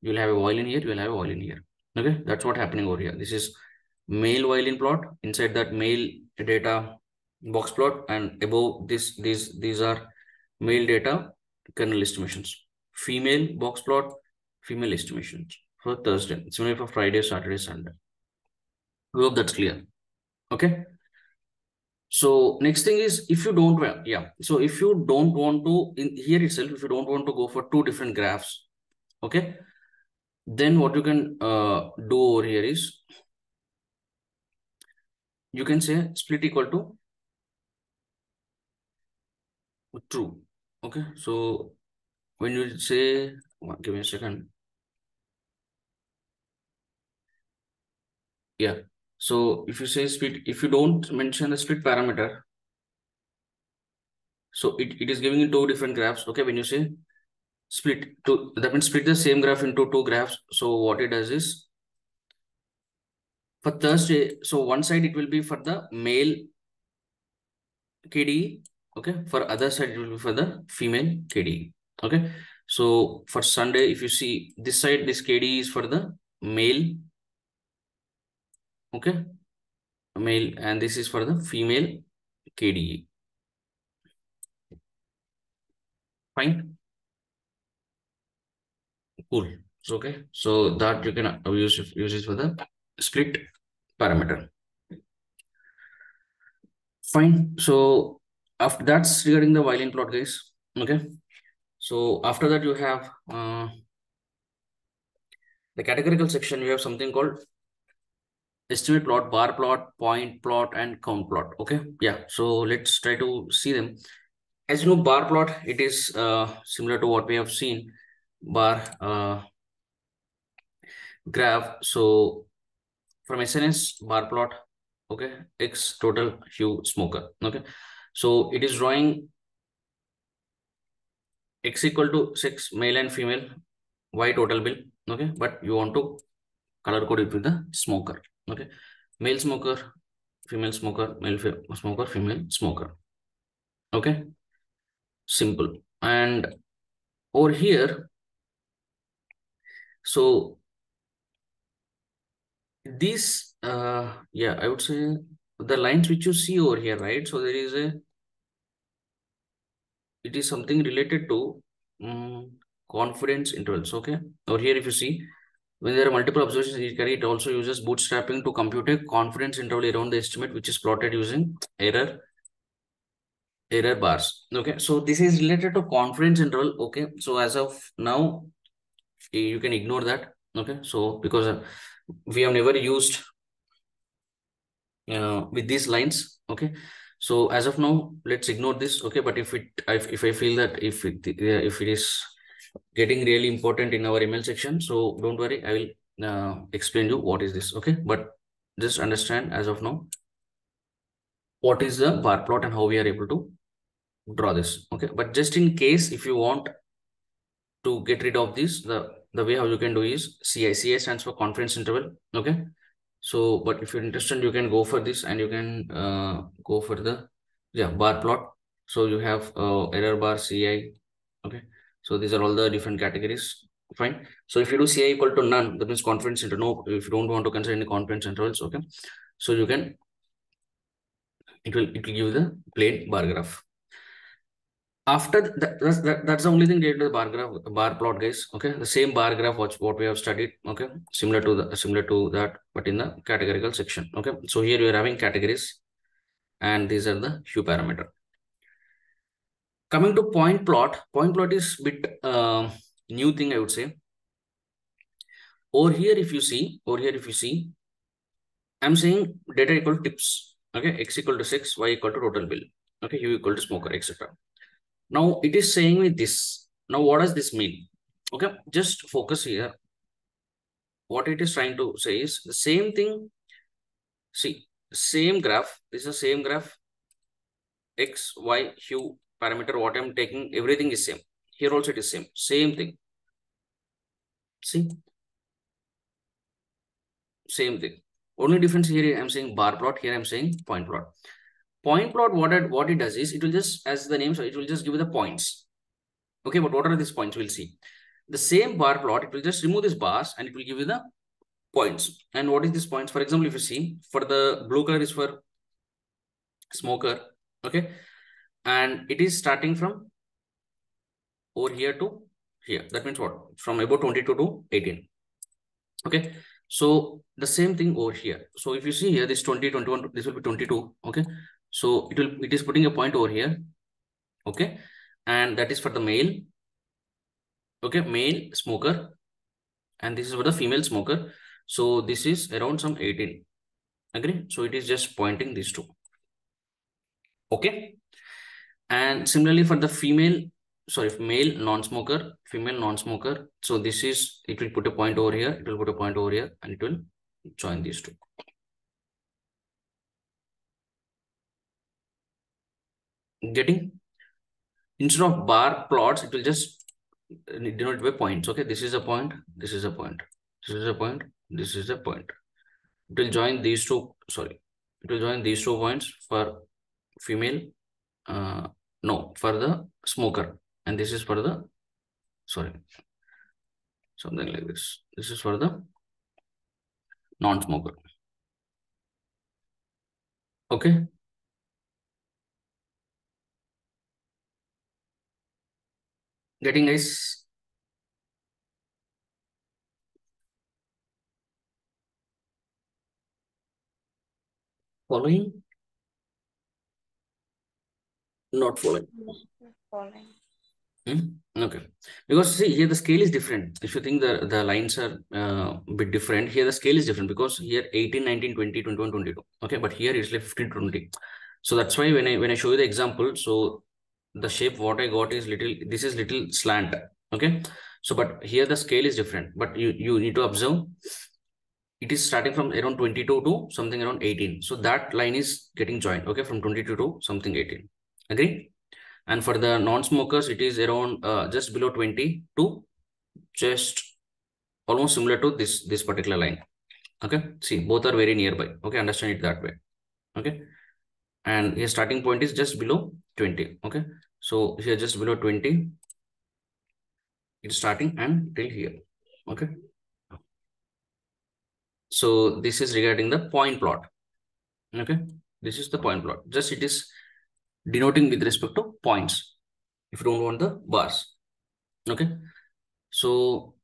You will have a violin here, you will have a violin here. Okay, that's what happening over here. This is male violin plot inside that male data box plot and above this these these are male data kernel estimations. Female box plot female estimations for thursday. Similar for friday saturday sunday. We hope that's clear. Okay? So next thing is if you don't yeah. So if you don't want to in here itself if you don't want to go for two different graphs okay? Then what you can uh, do over here is you can say split equal to true. Okay, so when you say, give me a second. Yeah. So if you say split, if you don't mention the split parameter, so it, it is giving you two different graphs. Okay, when you say split to that means split the same graph into two graphs. So what it does is for Thursday, so one side it will be for the male KDE. Okay, for other side it will be for the female KDE. Okay, so for Sunday, if you see this side, this KDE is for the male. Okay, male, and this is for the female KDE. Fine. Cool. So, okay. So that you can use use it for the split parameter. Fine. So after that's regarding the violin plot, guys. Okay. So after that, you have uh, the categorical section. You have something called estimate plot, bar plot, point plot, and count plot. Okay. Yeah. So let's try to see them. As you know, bar plot, it is uh, similar to what we have seen bar uh, graph. So from SNS bar plot, okay, X total hue smoker, okay. So it is drawing X equal to 6 male and female, Y total bill, okay. But you want to color code it with the smoker, okay. Male smoker, female smoker, male smoker, female smoker, okay. Simple. And over here, so this, uh, yeah, I would say the lines which you see over here, right? So there is a, it is something related to um, confidence intervals, okay? Over here, if you see, when there are multiple observations in each carry, it also uses bootstrapping to compute a confidence interval around the estimate, which is plotted using error error bars. Okay, so this is related to confidence interval. Okay, so as of now, you can ignore that okay so because uh, we have never used uh, with these lines okay so as of now let's ignore this okay but if it if, if i feel that if it if it is getting really important in our ML section so don't worry i will uh, explain you what is this okay but just understand as of now what is the bar plot and how we are able to draw this okay but just in case if you want to get rid of this the the way how you can do is CI. CI stands for confidence interval. Okay. So, but if you're interested, you can go for this and you can uh, go for the yeah bar plot. So you have uh, error bar CI. Okay. So these are all the different categories. Fine. So if you do CI equal to none, that means confidence interval. No, if you don't want to consider any confidence intervals, okay. So you can it will it will give the plain bar graph after that, that's, that, that's the only thing related to the bar graph, bar plot, guys. Okay, the same bar graph what, what we have studied. Okay, similar to the similar to that, but in the categorical section. Okay, so here we are having categories, and these are the hue parameter. Coming to point plot, point plot is bit uh, new thing I would say. Over here, if you see, over here, if you see, I'm saying data equal tips. Okay, x equal to sex, y equal to total bill. Okay, hue equal to smoker, etc. Now it is saying me this. Now what does this mean? Okay, just focus here. What it is trying to say is the same thing. See, same graph. This is the same graph. X, Y, hue, parameter, what I'm taking, everything is same. Here also it is same. Same thing. See? Same thing. Only difference here I'm saying bar plot, here I'm saying point plot. Point plot, what it, what it does is, it will just, as the name, so it will just give you the points. Okay, but what are these points? We'll see. The same bar plot, it will just remove these bars and it will give you the points. And what is these points? For example, if you see, for the blue color is for smoker, okay? And it is starting from over here to here. That means what? From about 22 to 18. Okay. So the same thing over here. So if you see here, this 20, 21, this will be 22. Okay. So it will it is putting a point over here. Okay. And that is for the male. Okay, male smoker. And this is for the female smoker. So this is around some 18. Agree? So it is just pointing these two. Okay. And similarly for the female sorry, male non-smoker, female non-smoker. So this is, it will put a point over here, it will put a point over here, and it will join these two. Getting? Instead of bar plots, it will just denote by points. Okay, this is a point, this is a point, this is a point, this is a point. It will join these two, sorry, it will join these two points for female, uh, no, for the smoker. And this is for the, sorry, something like this. This is for the non-smoker. Okay. Getting guys? Following? Not following. Following. Hmm? Okay, because see here the scale is different. If you think the, the lines are uh, a bit different, here the scale is different because here 18, 19, 20, 21, 22. Okay, but here it's like 15, 20. So that's why when I when I show you the example, so the shape what I got is little, this is little slant. Okay, so but here the scale is different, but you, you need to observe it is starting from around 22 to something around 18. So that line is getting joined, okay, from 22 to something 18. Agree? And for the non-smokers, it is around uh, just below 20 to just almost similar to this, this particular line. Okay, see, both are very nearby. Okay, understand it that way. Okay, and here starting point is just below 20. Okay, so here just below 20, it's starting and till here. Okay. So this is regarding the point plot. Okay, this is the point plot. Just it is denoting with respect to points if you don't want the bars okay so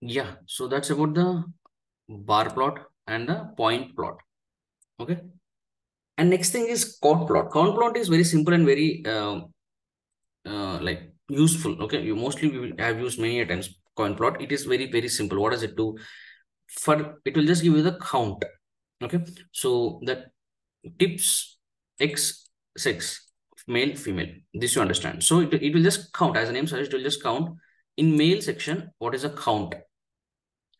yeah so that's about the bar plot and the point plot okay and next thing is count plot. Count plot is very simple and very uh, uh, like useful. Okay you mostly we have used many times. Count plot it is very very simple. What does it do? For it will just give you the count. Okay so that tips x sex male female. This you understand. So it, it will just count. As the name suggests it will just count. In male section what is a count?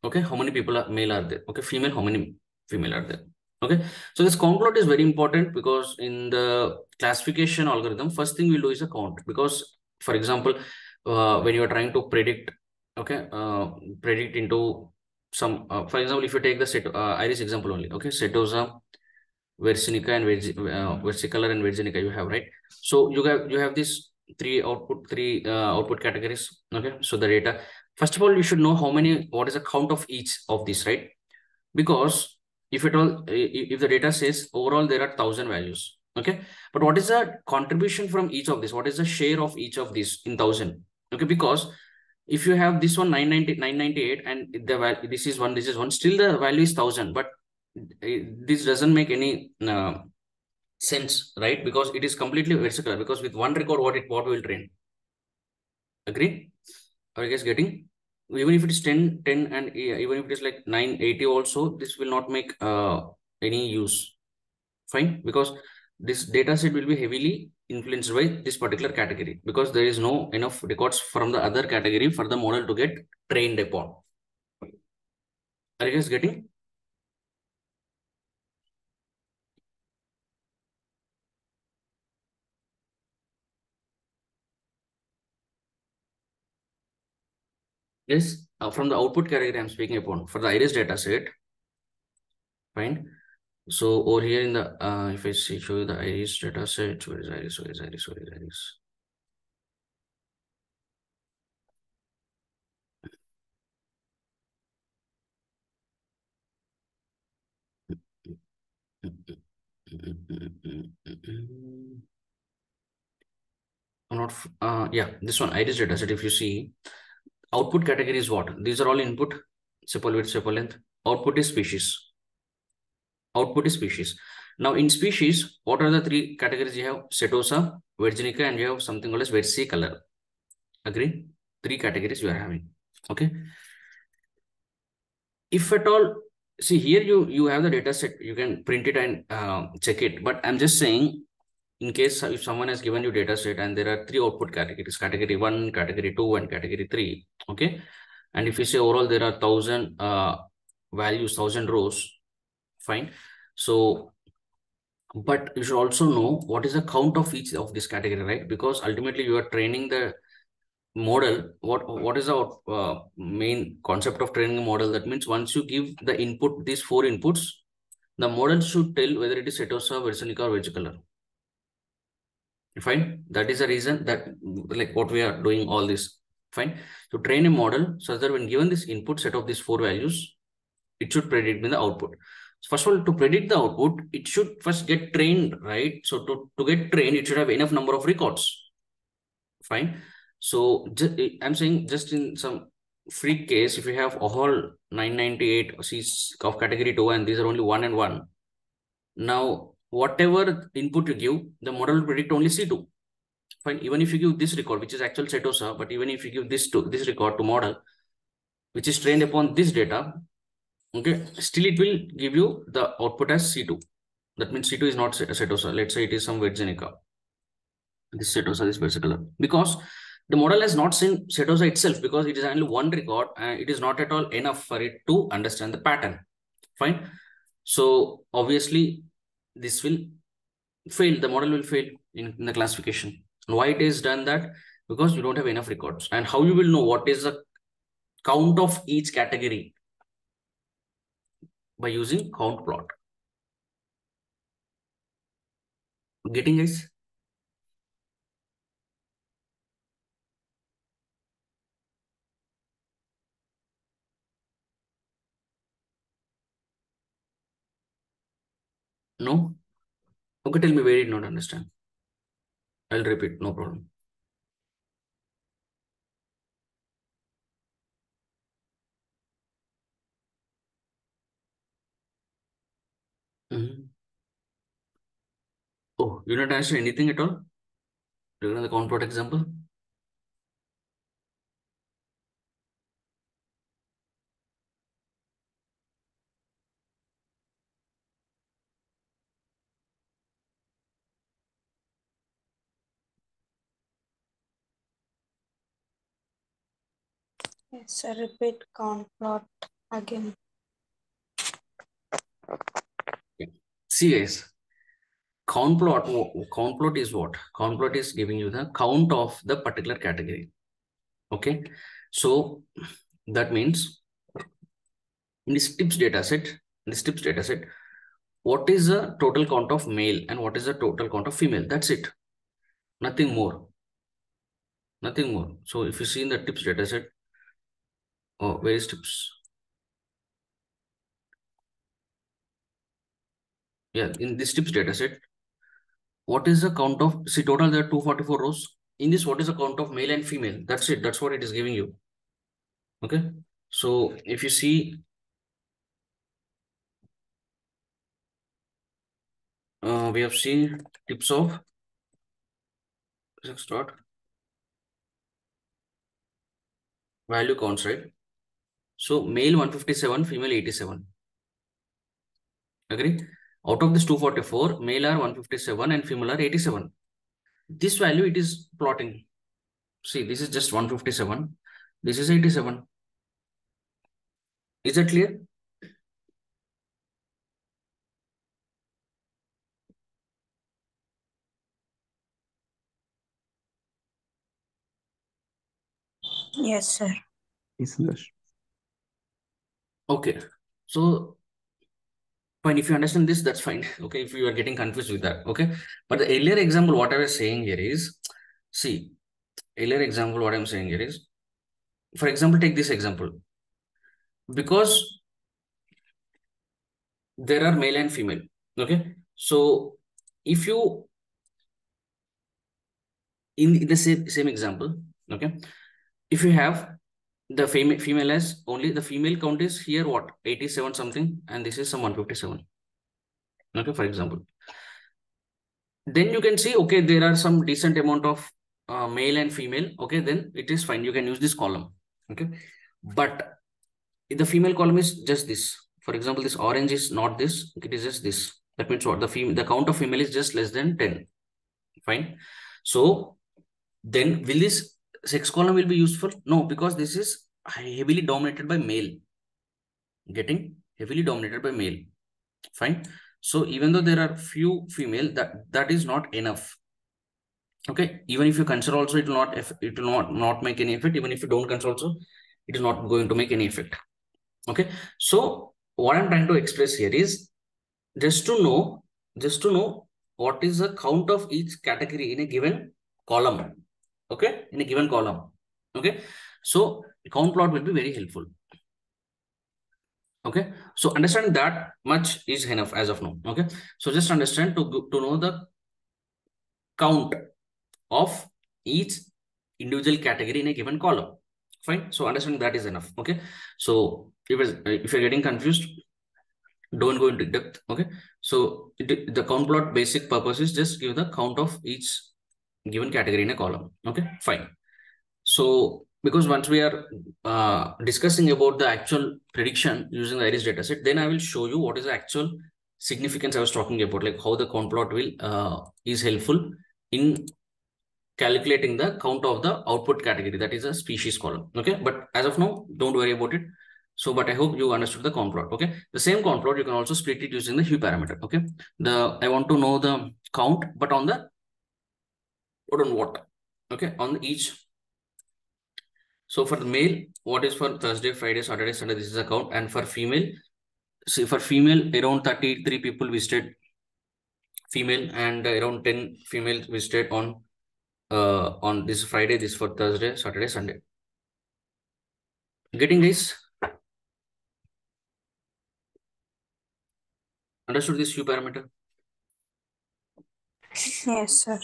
Okay how many people are male are there? Okay female how many female are there okay so this count plot is very important because in the classification algorithm first thing we'll do is a count because for example uh, when you are trying to predict okay uh, predict into some uh, for example if you take the set uh, iris example only okay setosa Versinica and uh, versicolor and Virginica you have, right? So you have you have these three output, three uh, output categories. Okay, so the data. First of all, you should know how many, what is the count of each of these, right? Because if at all, if the data says overall there are thousand values, okay, but what is the contribution from each of these? What is the share of each of these in thousand? Okay, because if you have this one 990, 998 and the this is one, this is one, still the value is thousand, but this doesn't make any uh, sense, right? Because it is completely versicolor. Because with one record, what it what will train? Agree? Are you guys getting? Even if it is 10, 10 and even if it is like 980 also, this will not make uh, any use. Fine? Because this data set will be heavily influenced by this particular category because there is no enough records from the other category for the model to get trained upon. Are you guys getting? Is uh, from the output category I'm speaking upon for the iris data set. Fine. So over here in the uh, if I see show you the iris data set, where is iris? Where is iris? Where is iris? not uh yeah this one iris data set if you see Output category is what? These are all input, sepal width, sepal length. Output is species. Output is species. Now in species, what are the three categories you have? Setosa, Virginica, and you have something called as versicolor. Agree? Three categories you are having. Okay. If at all, see here you you have the data set. You can print it and uh, check it. But I'm just saying, in case if someone has given you data set and there are three output categories, category one, category two, and category three, okay? And if you say overall there are thousand uh, values, thousand rows, fine. So, but you should also know what is the count of each of this category, right? Because ultimately you are training the model. What what is our uh, main concept of training a model? That means once you give the input, these four inputs, the model should tell whether it is Setosa, Versionica, or versicolor. Fine. That is the reason that like what we are doing all this. Fine. To train a model so that when given this input set of these four values, it should predict me the output. So first of all, to predict the output, it should first get trained, right? So to, to get trained, it should have enough number of records. Fine. So eh, I'm saying just in some freak case, if you have all 998 C's of category 2 and these are only 1 and 1, now whatever input you give, the model will predict only C2. Fine. Even if you give this record, which is actual Setosa, but even if you give this to this record to model, which is trained upon this data, okay, still it will give you the output as C2. That means C2 is not Setosa. Let's say it is some Virginica. This Setosa, this versicolor. Because the model has not seen Setosa itself because it is only one record and it is not at all enough for it to understand the pattern. Fine. So obviously this will fail. The model will fail in, in the classification. And why it is done that? Because you don't have enough records. And how you will know what is the count of each category? By using count plot. Getting guys? No? Okay, tell me where you did not understand. I'll repeat, no problem. Mm -hmm. Oh, you not answer anything at all? During the count example? Sir. Repeat count plot again. See guys, count plot, count plot is what? Count plot is giving you the count of the particular category. Okay. So that means in this tips data set, in this tips data set, what is the total count of male and what is the total count of female? That's it. Nothing more. Nothing more. So if you see in the tips data Oh, various tips. Yeah, in this tips data set, what is the count of, see total there are 244 rows. In this, what is the count of male and female? That's it. That's what it is giving you. Okay. So if you see, uh, we have seen tips of start value counts, right? So male 157, female 87. Agree? Out of this 244, male are 157 and female are 87. This value it is plotting. See, this is just 157. This is 87. Is that clear? Yes, sir. Yes, Santosh. Okay. So fine, if you understand this, that's fine. Okay, if you are getting confused with that. Okay. But the earlier example, what I was saying here is, see, earlier example, what I'm saying here is, for example, take this example. Because there are male and female. Okay. So if you in the same, same example, okay, if you have the female female has only the female count is here what? 87 something and this is some 157 okay for example. Then you can see okay there are some decent amount of uh, male and female. Okay then it is fine. You can use this column. Okay. But if the female column is just this. For example this orange is not this. It is just this. That means what? The female the count of female is just less than 10 Fine. So then will this sex column will be useful? No, because this is heavily dominated by male. Getting heavily dominated by male. Fine. So even though there are few female, that that is not enough. Okay. Even if you consider also, it will not it will not not make any effect. Even if you don't consider also, it is not going to make any effect. Okay. So what I'm trying to express here is just to know, just to know what is the count of each category in a given column. Okay, in a given column. Okay, so count plot will be very helpful. Okay, so understand that much is enough as of now. Okay, so just understand to, to know the count of each individual category in a given column. Fine, so understand that is enough. Okay, so if, if you're getting confused, don't go into depth okay so the count plot basic purpose is just give the count of each given category in a column okay fine so because once we are uh, discussing about the actual prediction using the iris dataset then i will show you what is the actual significance i was talking about like how the count plot will uh, is helpful in calculating the count of the output category that is a species column okay but as of now don't worry about it so, but I hope you understood the count plot. Okay. The same count plot, you can also split it using the hue parameter. Okay. The I want to know the count, but on the what on what? Okay. On each. So for the male, what is for Thursday, Friday, Saturday, Sunday? This is account. And for female, see for female, around 33 people visited female and around 10 females visited on uh on this Friday, this for Thursday, Saturday, Sunday. Getting this Understood this hue parameter? Yes, sir.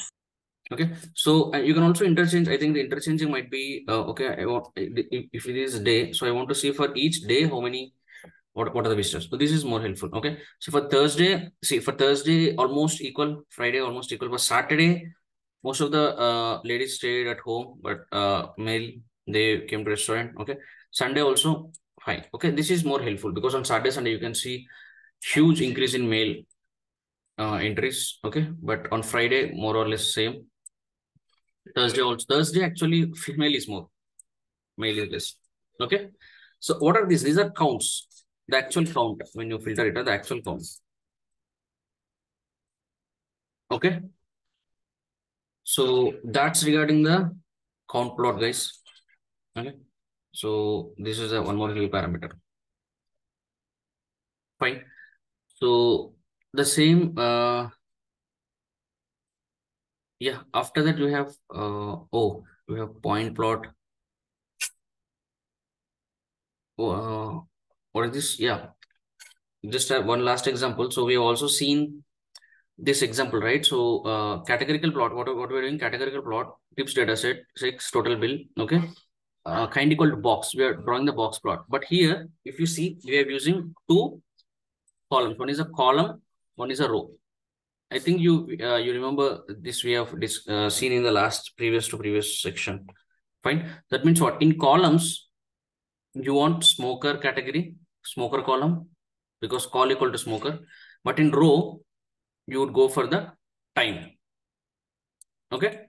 Okay, so uh, you can also interchange. I think the interchanging might be uh, okay. I want if it is day, so I want to see for each day how many what, what are the visitors. So this is more helpful. Okay, so for Thursday, see for Thursday almost equal, Friday almost equal, but Saturday most of the uh, ladies stayed at home, but uh, male they came to restaurant. Okay, Sunday also fine. Okay, this is more helpful because on Saturday Sunday you can see huge increase in male uh, entries. Okay, but on Friday, more or less same. Thursday also. Thursday actually female is more, male is less. Okay, so what are these? These are counts. The actual count when you filter it, the actual counts. Okay. So that's regarding the count plot, guys. Okay. So this is a one more little parameter. Fine. So the same, uh, yeah, after that we have, uh, oh, we have point plot. Oh, uh, what is this? Yeah, just one last example. So we have also seen this example, right? So uh, categorical plot, what, what we're doing, categorical plot, tips data set, sex total bill, okay? Uh, kind equal box, we are drawing the box plot. But here, if you see, we are using two columns. One is a column, one is a row. I think you uh, you remember this we have this uh, seen in the last previous to previous section. Fine. That means what? In columns, you want smoker category, smoker column, because col equal to smoker. But in row, you would go for the time. Okay.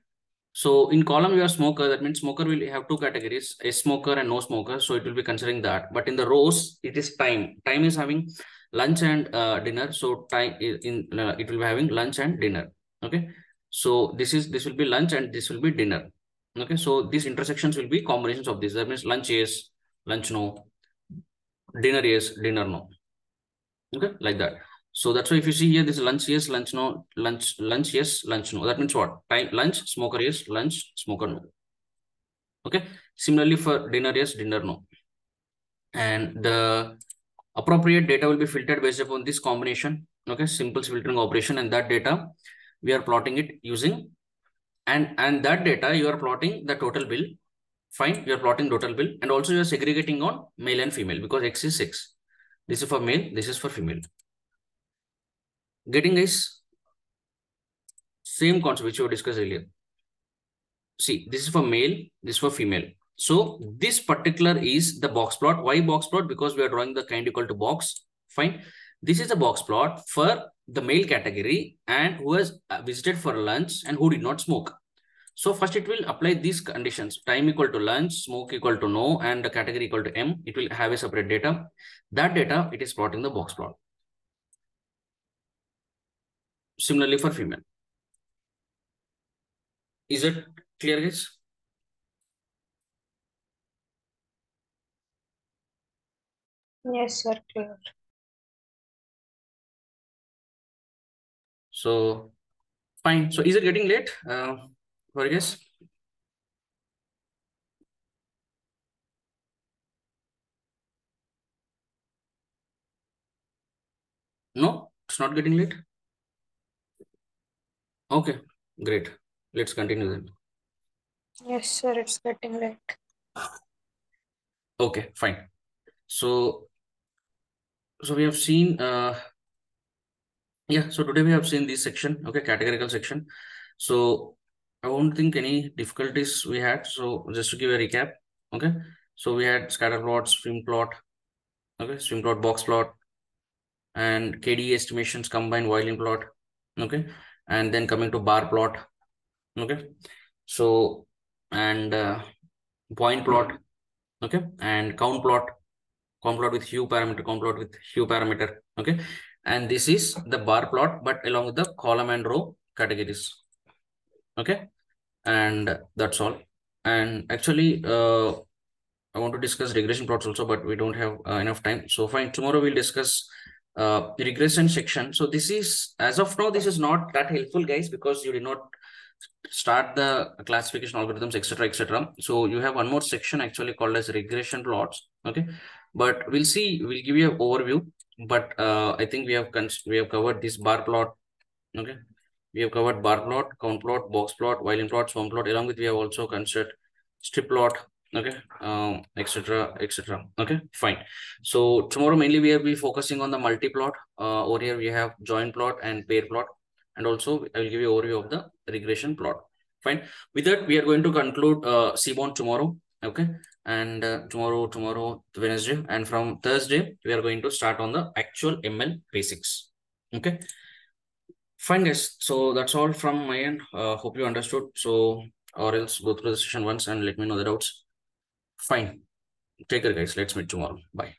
So in column, you are smoker. That means smoker will have two categories, a smoker and no smoker. So it will be considering that. But in the rows, it is time. Time is having lunch and uh, dinner. So time in uh, it will be having lunch and dinner. Okay. So this is this will be lunch and this will be dinner. Okay. So these intersections will be combinations of this. That means lunch yes, lunch no, dinner yes, dinner no. Okay, like that. So that's why if you see here, this lunch yes, lunch no, lunch lunch yes, lunch no. That means what? Time lunch, smoker yes, lunch, smoker no. Okay. Similarly for dinner yes, dinner no. And the appropriate data will be filtered based upon this combination. Okay, simple filtering operation, and that data we are plotting it using, and and that data you are plotting the total bill. Fine, you are plotting total bill, and also you are segregating on male and female because X is sex. This is for male, this is for female. Getting this same concept which we discussed earlier. See, this is for male, this is for female. So this particular is the box plot. Why box plot? Because we are drawing the kind equal to box. Fine. This is a box plot for the male category and who has uh, visited for lunch and who did not smoke. So first it will apply these conditions, time equal to lunch, smoke equal to no, and the category equal to M. It will have a separate data. That data, it is plotting the box plot. Similarly for female. Is it clear guys? Yes, sir. Clear. So fine. So is it getting late? Uh, guys? No, it's not getting late. Okay, great. Let's continue then. Yes, sir. It's getting late. Okay, fine. So, so we have seen, uh, yeah, so today we have seen this section, okay, categorical section. So I won't think any difficulties we had. So just to give a recap, okay. So we had scatter plot, swarm plot, okay, swarm plot, box plot, and KDE estimations combined Violin plot, okay, and then coming to bar plot, okay. So and uh, point plot, okay, and count plot, count plot with hue parameter, count plot with hue parameter, okay, and this is the bar plot, but along with the column and row categories, okay, and that's all. And actually, uh, I want to discuss regression plots also, but we don't have uh, enough time. So fine, tomorrow we'll discuss uh, regression section. So this is, as of now, this is not that helpful, guys, because you did not start the classification algorithms, etc., etc. So you have one more section actually called as regression plots. Okay, but we'll see. We'll give you an overview. But uh, I think we have we have covered this bar plot. Okay, we have covered bar plot, count plot, box plot, Violin plot, swarm plot. Along with we have also considered strip plot. Okay, um, etc., etc. Okay, fine. So tomorrow mainly we will be focusing on the multi plot. Uh, over here we have joint plot and pair plot and also I will give you overview of the regression plot. Fine. With that, we are going to conclude uh, Seaborn tomorrow. Okay. And uh, tomorrow, tomorrow, Wednesday. And from Thursday, we are going to start on the actual ML basics. Okay. Fine, guys. So that's all from my end. Uh, hope you understood. So, or else go through the session once and let me know the doubts. Fine. Take care, guys. Let's meet tomorrow. Bye.